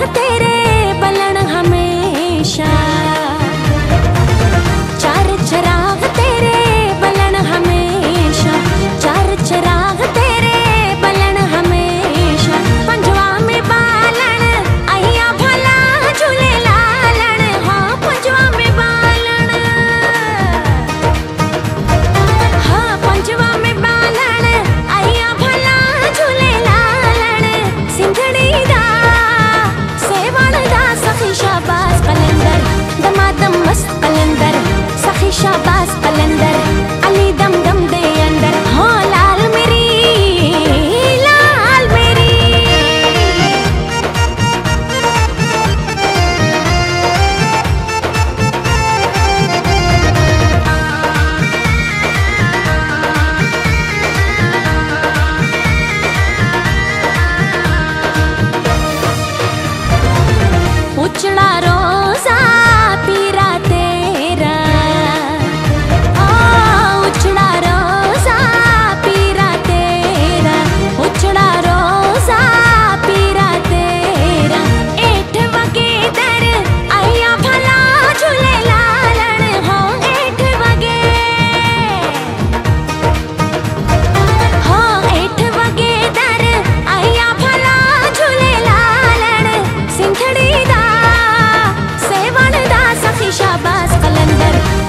तेरे बलन हमेशा।